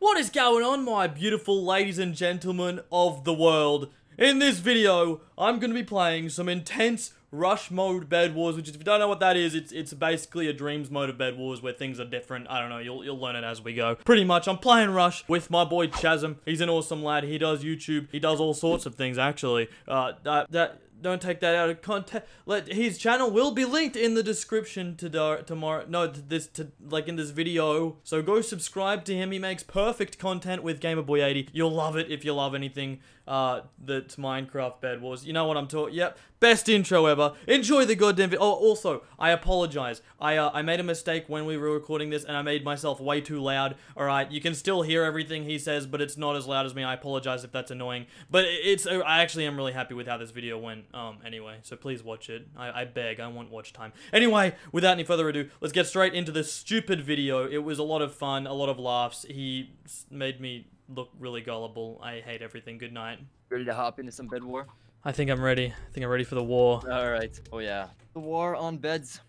What is going on, my beautiful ladies and gentlemen of the world? In this video, I'm going to be playing some intense rush mode Bed Wars, which if you don't know what that is, it's it's basically a dreams mode of Bed Wars where things are different. I don't know, you'll, you'll learn it as we go. Pretty much, I'm playing Rush with my boy Chazm. He's an awesome lad. He does YouTube. He does all sorts of things, actually. Uh, that, that don't take that out of context. Let his channel will be linked in the description to tomorrow. No, this to like in this video. So go subscribe to him. He makes perfect content with Gamer Boy 80. You'll love it if you love anything uh that's Minecraft Bed Wars. You know what I'm talking. Yep, best intro ever. Enjoy the goddamn video. Oh, also, I apologize. I uh, I made a mistake when we were recording this, and I made myself way too loud. All right, you can still hear everything he says, but it's not as loud as me. I apologize if that's annoying. But it's I actually am really happy with how this video went. Um, anyway, so please watch it. I, I beg, I want watch time. Anyway, without any further ado, let's get straight into this stupid video. It was a lot of fun, a lot of laughs. He made me look really gullible. I hate everything. Good night. Ready to hop into some bed war? I think I'm ready. I think I'm ready for the war. Alright. Oh yeah. The war on beds.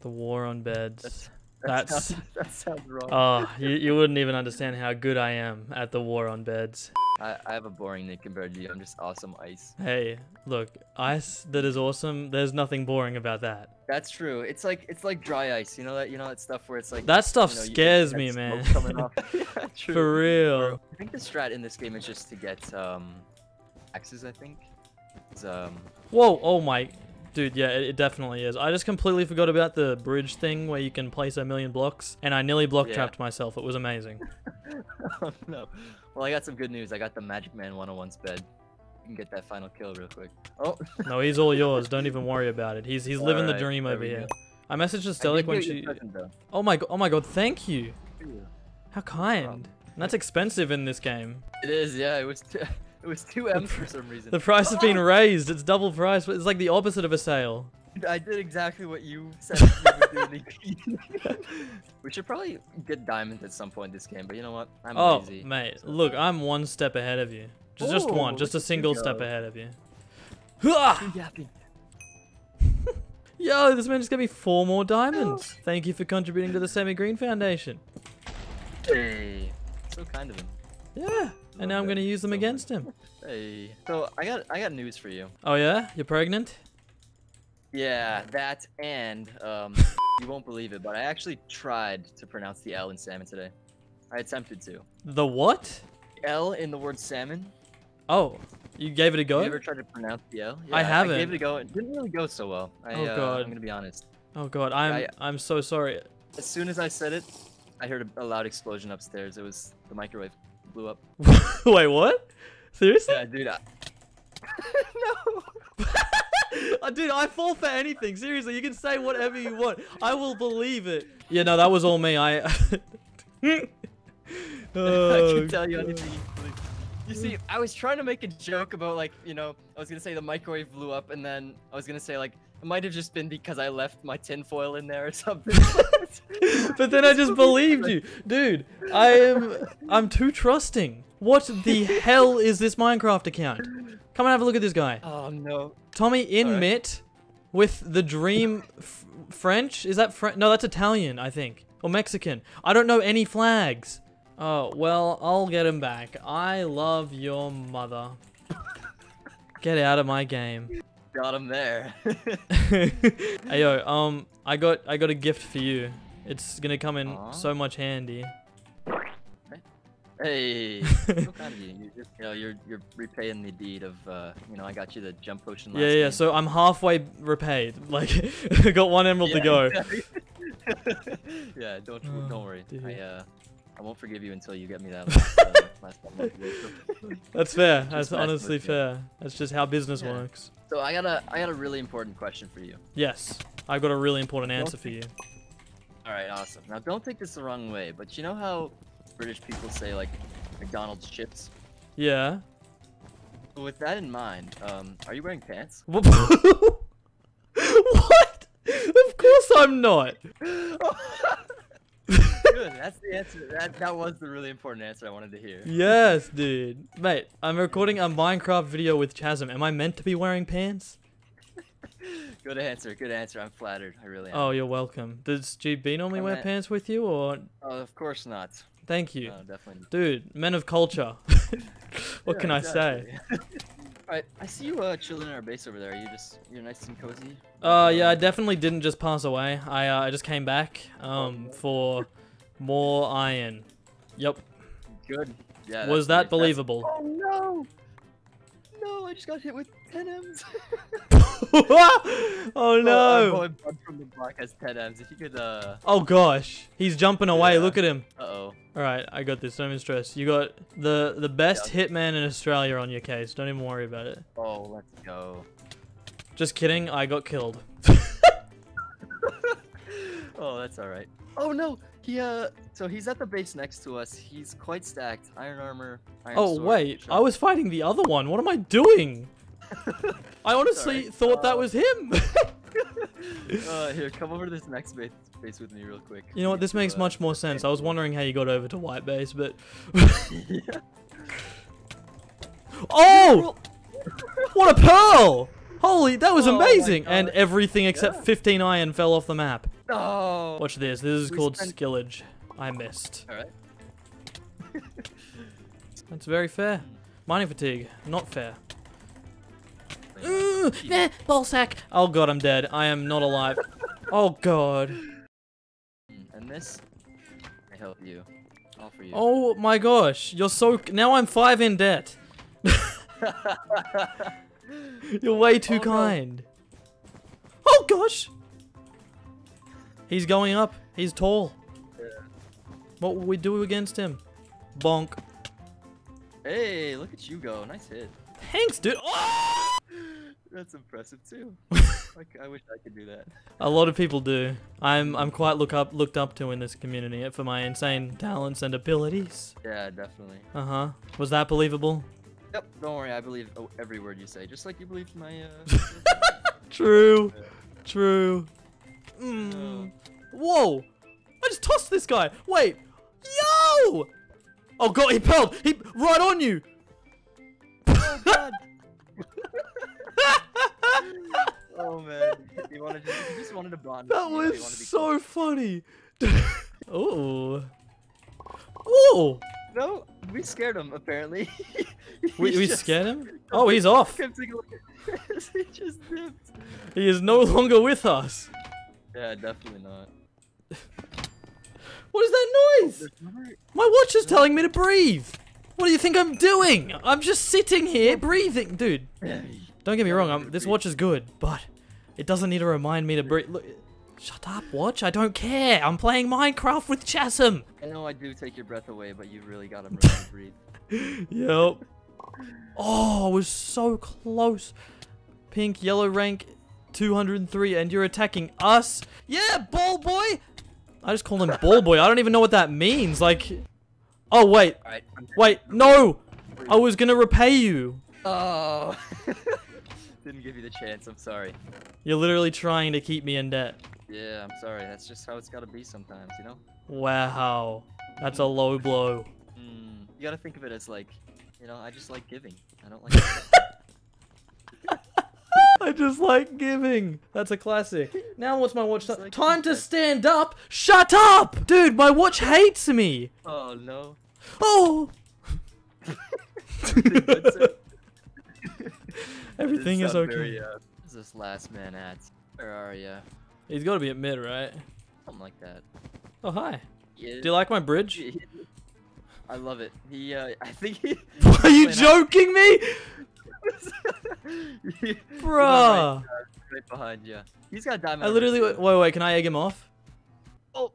The war on beds. That's that That's sounds, that sounds wrong. Oh, you, you wouldn't even understand how good I am at the war on beds. I, I have a boring nick compared to you. I'm just awesome ice. Hey, look, ice that is awesome. There's nothing boring about that. That's true. It's like it's like dry ice. You know that you know that stuff where it's like that stuff you know, scares me, man. yeah, For real. I think the strat in this game is just to get um axes. I think. Um. Whoa! Oh my. Dude, yeah, it, definitely is. I just completely forgot about the bridge thing where you can place a million blocks, and I nearly block trapped yeah. myself. It was amazing. oh, no. Well, I got some good news. I got the Magic Man 101's bed. You can get that final kill real quick. Oh. no, he's all yours. Don't even worry about it. He's he's all living right, the dream over here. Go. I messaged Stelic when she. Present, oh my god! Oh my god! Thank you. How kind. That's expensive in this game. It is. Yeah. It was. It was 2M for some reason. The price has been raised. It's double price. It's like the opposite of a sale. I did exactly what you said we should probably get diamonds at some point this game, but you know what? I'm oh, lazy. mate. So. Look, I'm one step ahead of you. Just, Ooh, just one. Just a single step ahead of you. Yo, this man just gave me four more diamonds. Thank you for contributing to the Sammy Green Foundation. Hey. So kind of him. Yeah. And now I'm gonna use them so against him. Hey. So I got I got news for you. Oh yeah? You're pregnant? Yeah, that and um you won't believe it, but I actually tried to pronounce the L in salmon today. I attempted to. The what? L in the word salmon. Oh, you gave it a go? You ever tried to pronounce the L? Yeah, I haven't. I gave it a go. It didn't really go so well. I, oh god. Uh, I'm gonna be honest. Oh god, I'm I, I'm so sorry. As soon as I said it, I heard a, a loud explosion upstairs. It was the microwave blew up. Wait, what? Seriously? Yeah, dude. I... no. Uh, dude, I fall for anything. Seriously, you can say whatever you want. I will believe it. Yeah, no, that was all me. I. oh, I can tell you anything. You see, I was trying to make a joke about like, you know, I was gonna say the microwave blew up, and then I was gonna say like, it might have just been because I left my tinfoil in there or something. but then I just believed you, dude. I am, I'm too trusting. What the hell is this Minecraft account? Come and have a look at this guy. Oh no. Tommy in right. Mitt with the dream French. Is that French? No, that's Italian, I think. Or Mexican. I don't know any flags. Oh, well, I'll get him back. I love your mother. Get out of my game. Got him there. hey yo, um, I got I got a gift for you. It's gonna come in Aww. so much handy. Hey, so kind of you. You just, you know, you're you're repaying the deed of, uh, you know, I got you the jump potion. yeah, yeah. Game. So I'm halfway repaid. Like, got one emerald yeah, to go. Exactly. yeah, don't oh, don't worry. Dude. I uh, I won't forgive you until you get me that last, uh, last That's fair. That's honestly fair. That's just how business yeah. works. So I got a I got a really important question for you. Yes, I got a really important answer for you. All right, awesome. Now don't take this the wrong way, but you know how British people say like McDonald's chips. Yeah. With that in mind, um, are you wearing pants? what? Of course I'm not. Good. That's the answer. That that was the really important answer I wanted to hear. Yes, dude. Mate, I'm recording a Minecraft video with Chazm. Am I meant to be wearing pants? Good answer. Good answer. I'm flattered. I really am. Oh, you're welcome. Does GB normally wear pants with you, or? Oh, of course not. Thank you. No, definitely. Dude, men of culture. what Yeah, can I say? Alright, I see you uh, chilling in our base over there. You just, you're nice and cozy. Uh, yeah, I definitely didn't just pass away. I, uh, I just came back, um, for more iron. Yep. Good. Yeah. Was that believable? Oh no! No, I just got hit with 10 M's. oh Oh, no! boy, Bud from the block has 10 M's. If you could, uh, Oh gosh, he's jumping away. Yeah. Look at him. uh oh. All right, I got this. Don't even stress. You got the the best hitman in Australia on your case. Don't even worry about it. Oh, let's go. Just kidding. I got killed. Oh, that's alright. Oh no! He, uh, so he's at the base next to us. He's quite stacked. Iron armor, iron Oh sword, wait, sharp- I was fighting the other one. What am I doing? I honestly Sorry. thought that Uh, was him. uh, here, come over to this next base, base with me real quick. you know what? This makes uh, much more sense. I was wondering how you got over to white base, but yeah. oh, what a pearl! Holy, that was Oh amazing! And everything except Yeah. 15 iron fell off the map. No! Watch this. This is We called spent- skillage. I missed. Alright. That's very fair. Mining fatigue, not fair. Wait, Ooh, eh, ball sack. Oh god, I'm dead. I am not alive. oh god. Mm, And this, I help you. All for you. Oh my gosh, you're so. Now I'm five in debt. You're way too Oh, no. kind. Oh gosh. He's going up. He's tall. Yeah. What will we do against him? Bonk. hey, look at you go. Nice hit. Thanks, dude. Oh! That's impressive too. like, I wish I could do that. A lot of people do. I'm I'm quite look up looked up to in this community for my insane talents and abilities. Yeah, definitely. Uh huh. Was that believable? Yep, don't worry. I believe oh, every word you say, just like you believed my. Uh, True. Yeah. True. Mm. Whoa! I just tossed this guy. Wait. Yo! Oh god, he pearled. He right on you. oh God. oh man, he wanted to, you just wanted to bond. that with me, you was be so funny. oh. Oh. No, we scared him apparently. We, we just scared him? Oh, he's off. kept taking a look at- he just dipped. He is no longer with us. Yeah, definitely not. What is that noise? My watch is telling me to breathe. What do you think I'm doing? I'm just sitting here breathing. Dude, don't get me wrong. I'm, this watch is good, but it doesn't need to remind me to breathe. Look, shut up, watch. I don't care. I'm playing Minecraft with Chazm. I know I do take your breath away, but you really gotta breathe. Yep. Oh, I was so close. Pink, yellow rank, 203, and you're attacking us. Yeah, ball boy. I just called him ball boy. I don't even know what that means. Like, oh wait, Alright. wait, no. I was gonna repay you. Oh. Didn't give you the chance. I'm sorry. You're literally trying to keep me in debt. Yeah, I'm sorry. That's just how it's gotta be sometimes, you know. Wow. That's a low blow. Mm, you gotta think of it as like, you know, I just like giving. I don't like. I just like giving. That's a classic. Now what's my watch? It's ti- like Time to stand up. Shut up! Dude, my watch hates me. oh no. Oh! Everything good, sir? Everything Didn't is okay. Very, uh, where's this last man at? Where are ya? He's got to be at mid, right? Something like that. Oh, hi. Yeah. Do you like my bridge? I love it. He, uh, I think he. Are you Wait, I- joking me? He- he's Bruh. Right, uh, right behind you. He's got diamond. I literally. Wait, wait, wait, can I egg him off? Oh.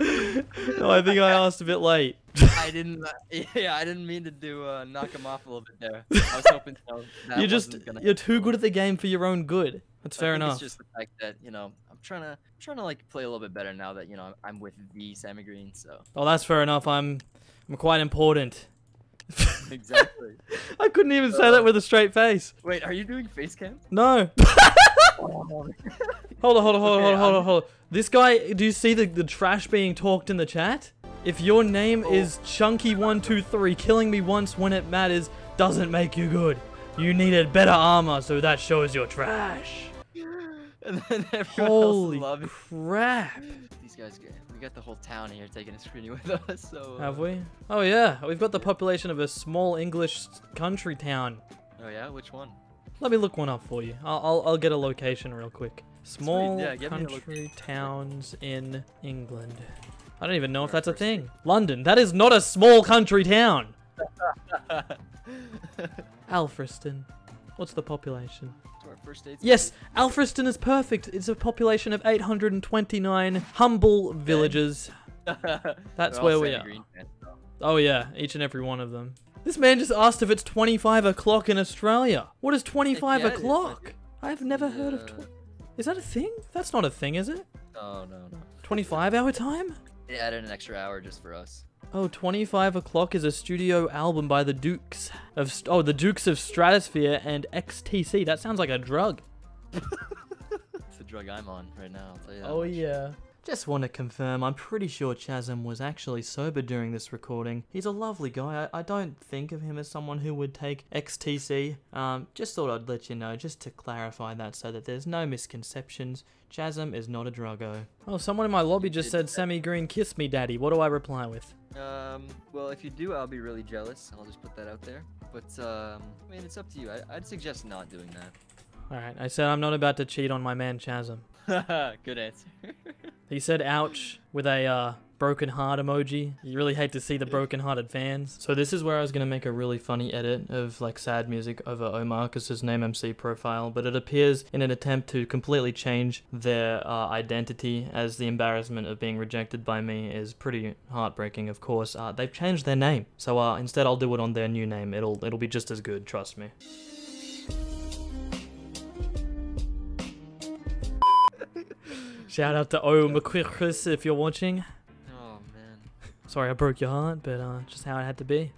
no, I think I asked a bit late. I didn't. Uh, yeah, I didn't mean to do uh, knock him off a little bit there. I was hoping to. That you're just. You're too good at the game for your own good. That's fair enough. It's just the fact that you know I'm trying to I'm trying to like play a little bit better now that you know I'm with the Sammy Green. So Oh, that's fair enough. I'm. I'm quite important. exactly. I couldn't even say that Uh. with a straight face. Wait, are you doing face cam? No. Hold on, hold on, hold on, hold on, hold on, hold on. This guy, do you see the, the trash being talked in the chat? If your name is Chunky123, killing me once when it matters doesn't make you good. You needed better armor, so that shows you're trash. and then everyone Holy crap. These guys, we got the whole town here taking a screening with us. So. uh, Have we? Oh yeah, we've got the population of a small English country town. Oh yeah, which one? Let me look one up for you. I'll, I'll, I'll get a location real quick. Small yeah, give me a country towns in England. I don't even know if that's a thing. London. That is not a small country town. Alfriston. What's the population? First. Yes, Alfriston is perfect. It's a population of 829 humble villagers. That's where we are. Oh yeah, each and every one of them. This man just asked if it's 25 o'clock in Australia. What is 25 Yeah, o'clock? I've never heard of. Yeah. Tw- is that a thing? That's not a thing, is it? Oh no, no. 25 hour time? They added an extra hour just for us. Oh, 25 o'clock is a studio album by the Dukes of St- oh the Dukes of Stratosphear and XTC. That sounds like a drug. It's the drug I'm on right now. I'll tell you that. Oh yeah. Just want to confirm, I'm pretty sure Chazm was actually sober during this recording. He's a lovely guy. I, I don't think of him as someone who would take XTC. Um, just thought I'd let you know, just to clarify that so that there's no misconceptions. Chazm is not a druggo. Oh, someone in my lobby just said, Sammy Green, kiss me, daddy. What do I reply with? Um. Well, if you do, I'll be really jealous. I'll just put that out there. But um, I mean, it's up to you. I, I'd suggest not doing Alright, I said I'm not about to cheat on my man Chazm. Good answer. He said ouch with a uh, broken heart emoji. You really hate to see the broken hearted fans. So this is where I was going to make a really funny edit of like sad music over Omarcus's name MC profile, but it appears in an attempt to completely change their uh, identity as the embarrassment of being rejected by me is pretty heartbreaking, of course. Uh, they've changed their name. So uh, instead I'll do it on their new name. It'll it'll be just as good, trust me. Shout out to O McQuickris if you're watching. oh man. Sorry I broke your heart, but uh, just how it had to be.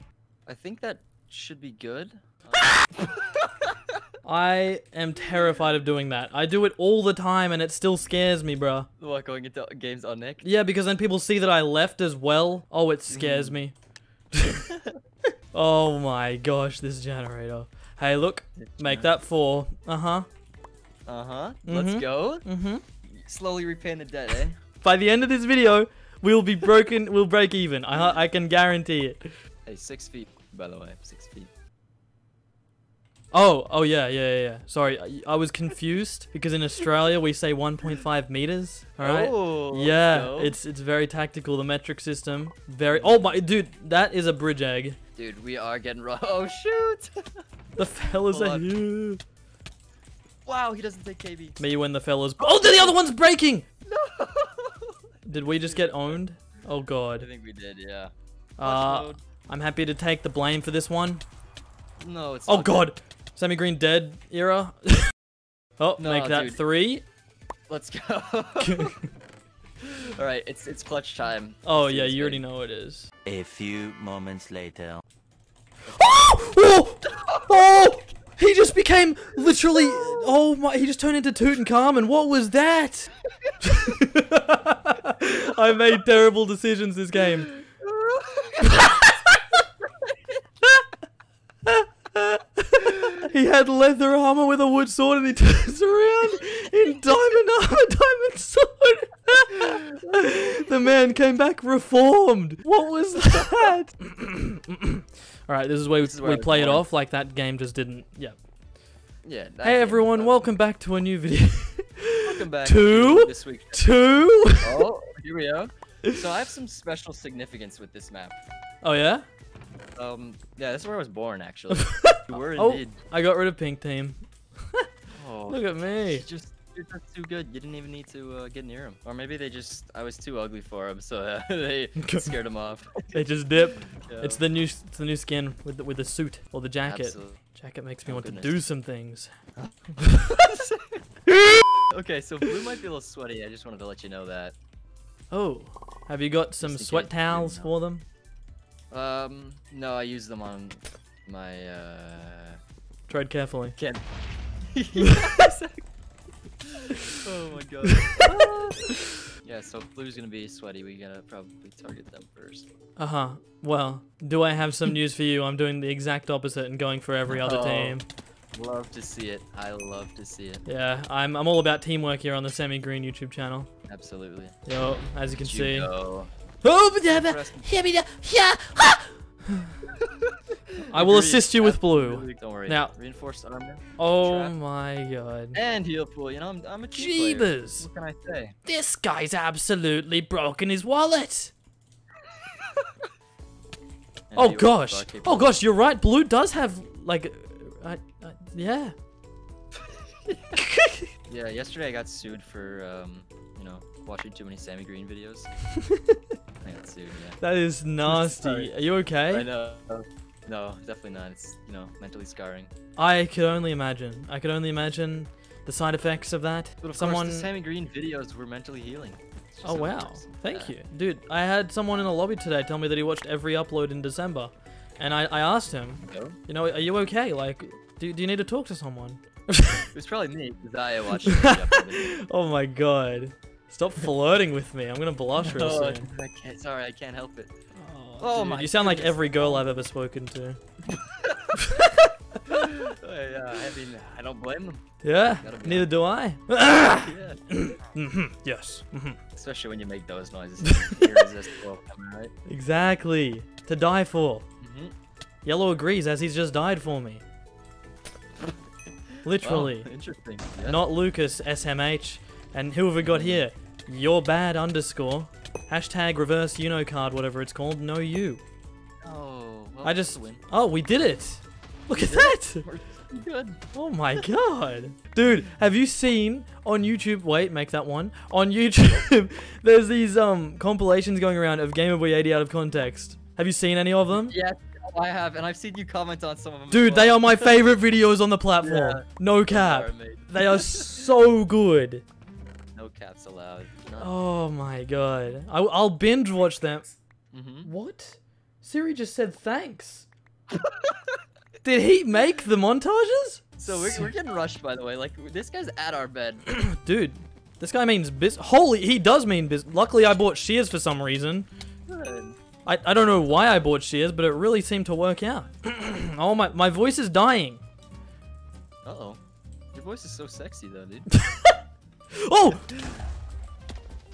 I think that should be good. I am terrified of doing that. I do it all the time and it still scares me, bruh. What going into games on Nick? Yeah, because then people see that I left as well. Oh, it scares me. oh my gosh, this generator. Hey, look, make that four. Uh huh. Uh huh. Let's Mhm. go. Mm-hmm. Slowly repaying the debt, eh? By the end of this video, we'll be broken. we'll break even. I I can guarantee it. Hey, six feet. By the way, six feet. Oh, oh yeah, yeah, yeah. yeah. Sorry, I, I was confused because in Australia we say 1.5 meters. All right. Oh, yeah, go. it's it's very tactical. The metric system, very. Oh my, dude, that is a bridge egg. Dude, we are getting rough. Oh shoot! The fellas Hold are on. here. Wow, he doesn't take KB. Me when the fellas. Oh, the other one's breaking. No. Did we just get owned? Oh god. I think we did, yeah. Uh, I'm happy to take the blame for this one. mode. No, it's. Oh all good. god, Sammy Green dead era. oh, No, make that dude. three. Let's go. All right, it's it's clutch time. Oh Let's yeah, you already thing. know it is. A few moments later. oh! oh! He just became literally. Oh my! He just turned into Tutankhamun. What was that? I made terrible decisions this game. He had leather armor with a wood sword, and he turns around in diamond armor, diamond sword. the man came back reformed. What was that? All right, this is where we, is where we play it off like that game just didn't. Yeah. Yeah. Hey everyone, welcome back to a new video. Welcome back Two? to this week. Two. Oh, here we go. So I have some special significance with this map. Oh yeah. Um, yeah, this is where I was born, actually. you were Oh, indeed. I got rid of pink team. Oh, Look at me. just you're just too good. You didn't even need to uh, get near him. Or maybe they just I was too ugly for him, so uh, they scared him off. They just dip. Yeah. It's the new, it's the new skin with the, with the suit or the jacket. Absolutely. Jacket makes me Oh, want goodness. to do some things. okay, so blue might be a little sweaty. I just wanted to let you know that. Oh, have you got some sweat towels for them? Um, no, I use them on my uh. Tread carefully. Can't. Oh my god. yeah, so blue's gonna be sweaty. We gotta probably target them first. Uh huh. Well, do I have some news for you? I'm doing the exact opposite and going for every other Oh. team. Love to see it. I love to see it. Yeah, I'm, I'm all about teamwork here on the Sammy Green YouTube channel. Absolutely. Yo, as you can see. Judo. Oh, but yeah, but- Press- yeah, but yeah, yeah! I will assist you with blue. Don't worry. Now- reinforced armor Oh Trap. my god. and heal pool. You know, I'm, I'm a player. Jeebus! What can I say? This guy's absolutely broken his wallet. Oh gosh. Oh gosh, you're right. Blue does have like, uh, uh, yeah. Yeah, yesterday I got sued for, um, you know, watching too many Sammy Green videos. I got sued, yeah. that is nasty. Are you okay? I know. No, definitely not. It's, you know, mentally scarring. I could only imagine. I could only imagine the side effects of that. But of Someone. course, the Sammy Green videos were mentally healing. Oh wow! Thank Yeah. you, dude. I had someone in the lobby today tell me that he watched every upload in December, and I, I asked him, Go. you know, are you okay? Like, do, do you need to talk to someone? It was probably me because I watched every upload. oh my god! Stop flirting with me. I'm gonna blush real soon. I can't. Sorry, I can't help it. Oh, Oh dude, my You sound like every girl I've ever spoken to. Uh, yeah, I mean, I don't blame them. Yeah. Neither do I. Yeah. hmm Yes. hmm Especially when you make those noises. Irresistible. Right? Exactly. To die for. Mm-hmm. Yellow agrees as he's just died for me. Literally. Wow, interesting. Yeah. Not Lucas SMH. And who have we got here? You're bad underscore. Hashtag reverse Uno card, whatever it's called. No you. Oh, well, I just. Oh, we did it. Look at that. Good. Oh my god. Dude, have you seen on YouTube wait, make that one. On YouTube there's these um compilations going around of Gamer Boy 80 out of context. Have you seen any of them? Yes, I have, and I've seen you comment on some of them. Dude, they are my favorite videos on the platform. Yeah. No cap. They are so good. No caps allowed. Oh my god. I, will binge watch them. Mm-hmm. What? Siri just said thanks. Did he make the montages? So we're, we're getting rushed, by the way. Like this guy's at our bed. Dude, this guy means biz. Holy, he does mean biz. Luckily, I bought shears for some reason. Good. I, I don't know why I bought shears, but it really seemed to work out. oh my, my voice is dying. Uh oh. Your voice is so sexy, though, dude. Oh!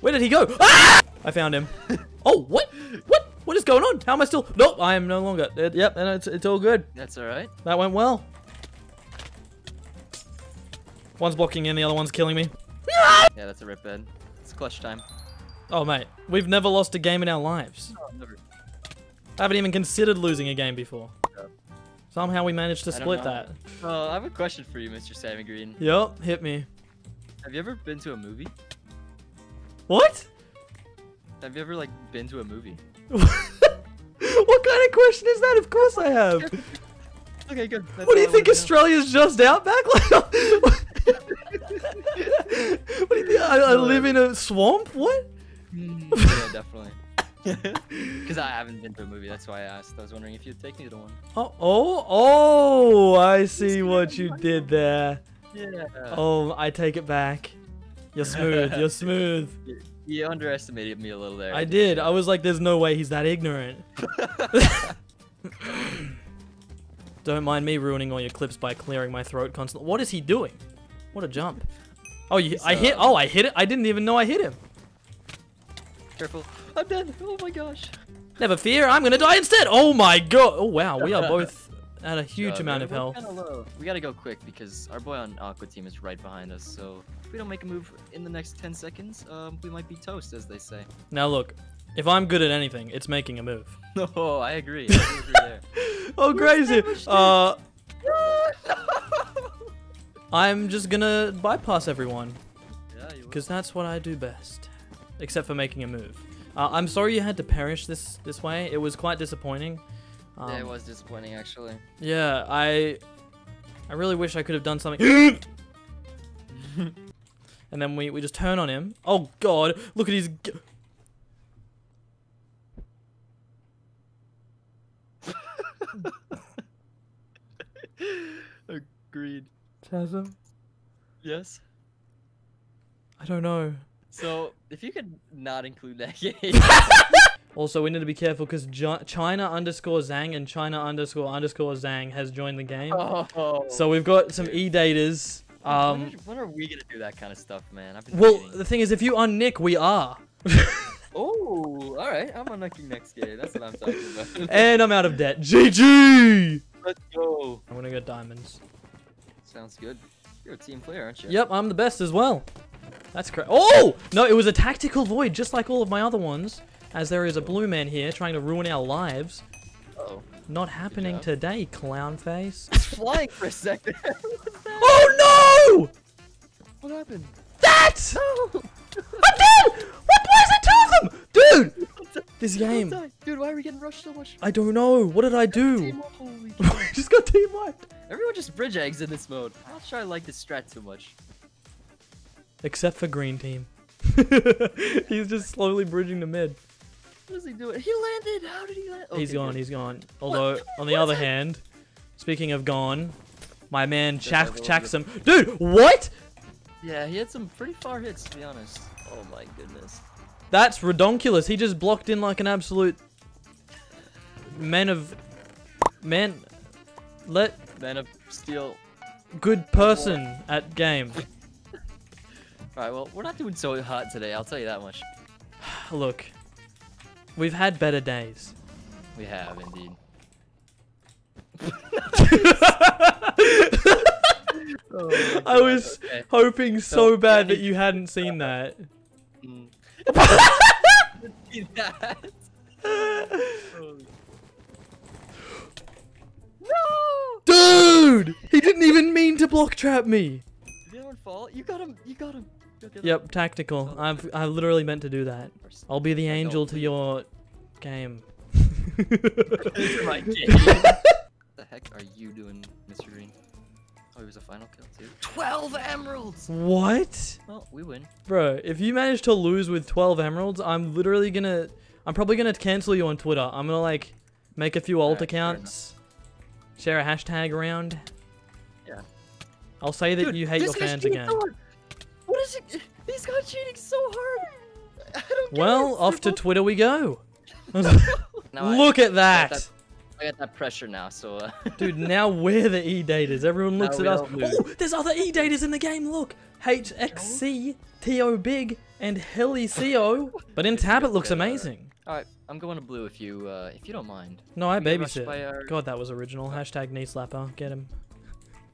Where did he go? Ah! I found him. Oh, what? What? What is going on? How am I still? Nope, I am no longer. Uh, yep, and it's, it's all good. That's all right. That went well. One's blocking in, the other one's killing me. Yeah, that's a rip bed. It's clutch time. Oh, mate, we've never lost a game in our lives. Oh, never. I haven't even considered losing a game before. Yeah. Somehow we managed to split that. Uh, I have a question for you, Mr. Sammy Green. Yep, hit me. Have you ever been to a movie? What? Have you ever like been to a movie? what kind of question is that? Of course I have. Okay, good. That's What do you think to know. Australia's just outback? Like, what do you think? I, I live in a swamp? What? Mm, yeah, definitely. Because I haven't been to a movie, that's why I asked. I was wondering if you'd take me to one. Oh, oh, oh! I see what you did there. Yeah. Oh, I take it back. You're smooth. You're smooth. You underestimated me a little there. I did. I was like, there's no way he's that ignorant. Don't mind me ruining all your clips by clearing my throat constantly. What is he doing? What a jump. Oh, you, I hit. Oh, I hit it. I didn't even know I hit him. Careful. I'm dead. Oh my gosh. Never fear. I'm gonna die instead. Oh my god. Oh wow. We are both at a huge God, amount of health. We gotta go quick because our boy on Aqua team is right behind us. So if we don't make a move in the next 10 seconds, um, we might be toast, as they say. Now look, if I'm good at anything, it's making a move. No, I agree. I agree there. Oh, crazy. Uh, I'm just gonna bypass everyone. yeah. Because that's what I do best. Except for making a move. Uh, I'm sorry you had to perish this this way. It was quite disappointing. Um, yeah, it was disappointing actually. Yeah, I I really wish I could have done something. and then we, we just turn on him. Oh god, look at his g- Agreed. Chazm. Yes. I don't know. So if you could not include that game. Also, we need to be careful because China underscore Zhang and China underscore underscore Zhang has joined the game. Oh. So we've got some E daters. Um, when, are, when are we gonna do that kind of stuff, man? I've been well, waiting. the thing is, if you unnick, we are. oh, all right. I'm unnicking next game. That's what I'm talking about. and I'm out of debt. GG. Let's go. I'm gonna get diamonds. Sounds good. You're a team player, aren't you? Yep, I'm the best as well. That's correct. Oh! No, it was a tactical void, just like all of my other ones. As there is a blue man here trying to ruin our lives. Uh oh. Not happening today, clown face. It's flying for a second. oh no! What happened? That! No! I'm dead! What? Why is it two of them? Dude! This game. Dude, why are we getting rushed so much? I don't know. What did I do? We just got team wiped. Everyone just bridge eggs in this mode. I'm not sure I like this strat too much. Except for green team. He's just slowly bridging the mid. What is he doing? He landed! How did he land? he's Okay, gone, good. he's gone. Although, on the What other hand, speaking of gone, my man Does Chak chacks him. Dude, what? Yeah, he had some pretty far hits, to be honest. Oh my goodness. That's redonkulous. He just blocked in like an absolute man of man. Let Man of Steel. good person at game. Alright, well, we're not doing so hot today, I'll tell you that much. Look, we've had better days. We have, indeed. Oh I was Okay. hoping so bad that you hadn't seen that. Mm. See that? No! Dude! He didn't even mean to block trap me. Did anyone fall? You got him! You got him! Go get him. Yep, tactical. I've I literally meant to do that. I'll be the angel to your game. My game. what the heck are you doing, Mr. Green? Oh, it was a final kill too. Twelve emeralds. what? Well, we win. Bro, if you manage to lose with 12 emeralds, I'm literally gonna... I'm probably gonna cancel you on Twitter. I'm gonna, like, make a few alt Alright, fair accounts, share a hashtag around. Yeah. I'll say that Dude, you hate your fans again. so hard. What is it? These guys cheating so hard. I don't get Well, it. off to Twitter we go. both- Now I- Look at I got that! that- I got that pressure now, so. Uh, Dude, now we're the E-daters. Everyone Now looks at us. Oh, there's other E-daters in the game, look! HXC, TO Big, and Heli CO. But in tab it looks amazing. All right, I'm going to blue if you uh, if you don't mind. No, I We get rushed babysit. by our- God, that was original. Hashtag knee slapper. Get him.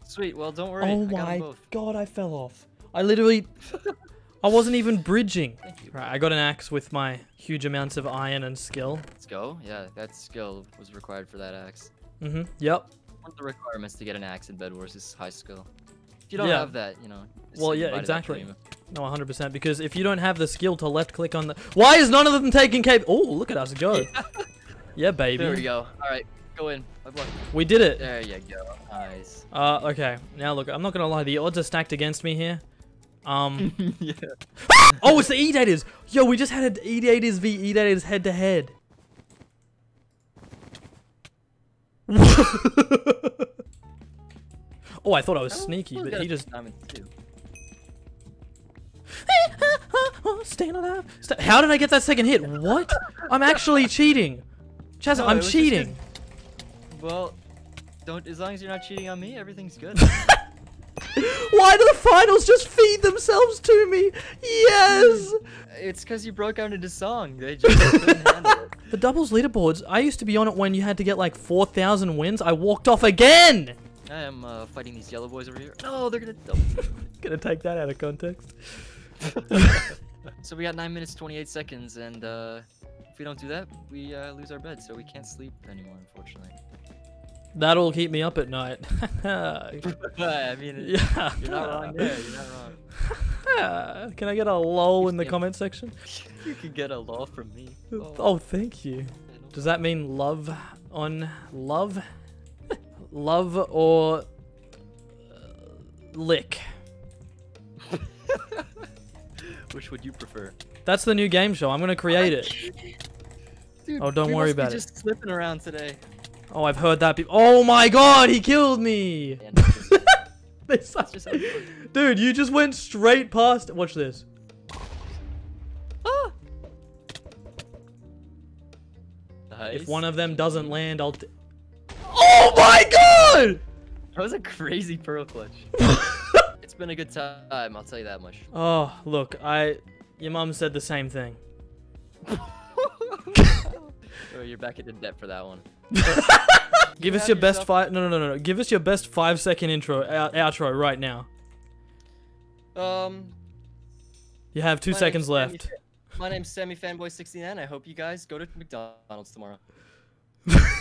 Sweet. Well, don't worry. Oh I got 'em my both. god, I fell off. I literally... I wasn't even bridging. Thank you. Right, I got an axe with my huge amounts of iron and skill. Let's go. Yeah, that skill was required for that axe. Mm-hmm. Yep. One of the requirements to get an axe in Bed Wars is high skill. If you don't Yeah. have that, you know. Well, yeah, to exactly. No, 100%. Because if you don't have the skill to left click on the... Why is none of them taking cape? Oh, look at us go. yeah, baby. There we go. All right, go in. We did it. There you go. Nice. Uh, okay. Now look, I'm not gonna lie, the odds are stacked against me here. Um, yeah. oh, it's the E-Daters! Yo, we just had an E-Daters v E-Daters head to head. oh, I thought I was sneaky, but he just... Staying alive. How did I get that second hit? What? I'm actually cheating. Chaz, No, I'm it was just cheating. Well, don't. As long as you're not cheating on me, everything's good. Why do the finals just feed themselves to me? Yes! it's because you broke out into song. They just couldn't handle it. The doubles leaderboards, I used to be on it when you had to get like 4,000 wins. I walked off again! I am uh, fighting these yellow boys over here. No, they're gonna double. Gonna take that out of context. so we got nine minutes twenty-eight seconds, and uh, if we don't do that, we uh, lose our bed, so we can't sleep anymore, unfortunately. That'll keep me up at night. I mean, yeah. you're not wrong there. You're not wrong. Can I get a lol in the comment section? You could get a law from me. Oh, thank you. Does that mean love on love? love or uh, lick? Which would you prefer? That's the new game show. I'm gonna create it. Dude, Oh, don't worry about it. just slipping around today. Oh, I've heard that. Be- oh my god, he killed me! And it's just- They suck. just how it goes. Dude, you just went straight past. Watch this. Ah! Nice. If one of them doesn't land, I'll. Oh my god! That was a crazy pearl clutch. it's been a good time, I'll tell you that much. Oh, look, I. Your mom said the same thing. oh, you're back into debt for that one. Give You us have your best yourself- five. No, no, no, no. Give us your best five second intro, out- outro right now. Um, You have two seconds left. Fa- My name's Sammy Fanboy69. I hope you guys go to McDonald's tomorrow.